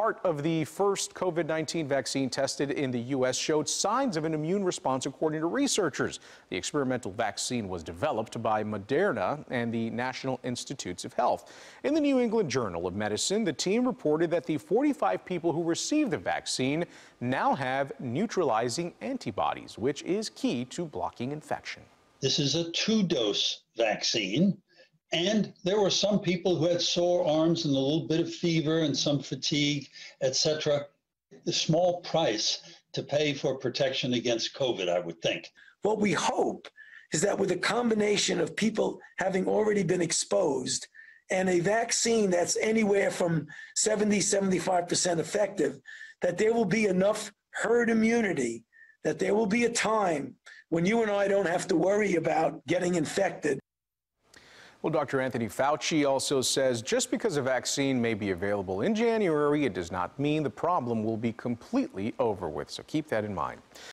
part of the first COVID 19 vaccine tested in the U.S. showed signs of an immune response, according to researchers. The experimental vaccine was developed by Moderna and the National Institutes of Health. In the New England Journal of Medicine, the team reported that the 45 people who received the vaccine now have neutralizing antibodies, which is key to blocking infection. This is a two dose vaccine. And there were some people who had sore arms and a little bit of fever and some fatigue, etc. The small price to pay for protection against COVID, I would think. What we hope is that with a combination of people having already been exposed and a vaccine that's anywhere from 70, 75% effective, that there will be enough herd immunity, that there will be a time when you and I don't have to worry about getting infected. Well, Dr. Anthony Fauci also says just because a vaccine may be available in January, it does not mean the problem will be completely over with. So keep that in mind.